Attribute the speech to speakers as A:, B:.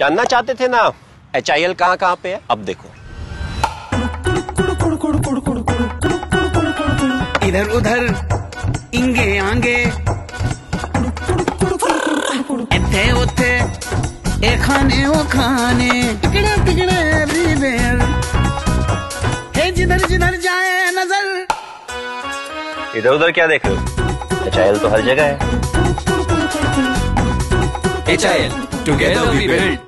A: जानना चाहते थे ना? एच आई एल कहाँ कहाँ पे है? अब देखो।
B: इधर उधर इंगे आंगे। ਇੱਥੇ उथे ए खाने वो खाने। टिकड़े टिकड़े एवरीवेयर हे जिधर जिधर जाए नज़र।
A: इधर उधर क्या देख रहे हो? एच आई एल तो हर जगह है।
C: HIL. Together we build.